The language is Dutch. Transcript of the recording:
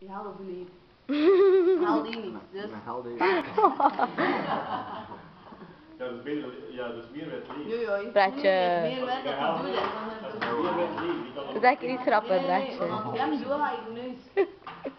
Je haalt er niet Haal die niet. Dus. Haal die Ja, dus meer, ja, Meer dat je Meer Dat is eigenlijk niet grappig, zo ik.